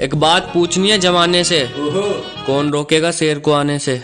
एक बात पूछनी है जमाने से। कौन रोकेगा शेर को आने से?